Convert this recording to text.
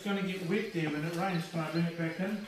It's gonna get wet there when it rains, can I bring it back in?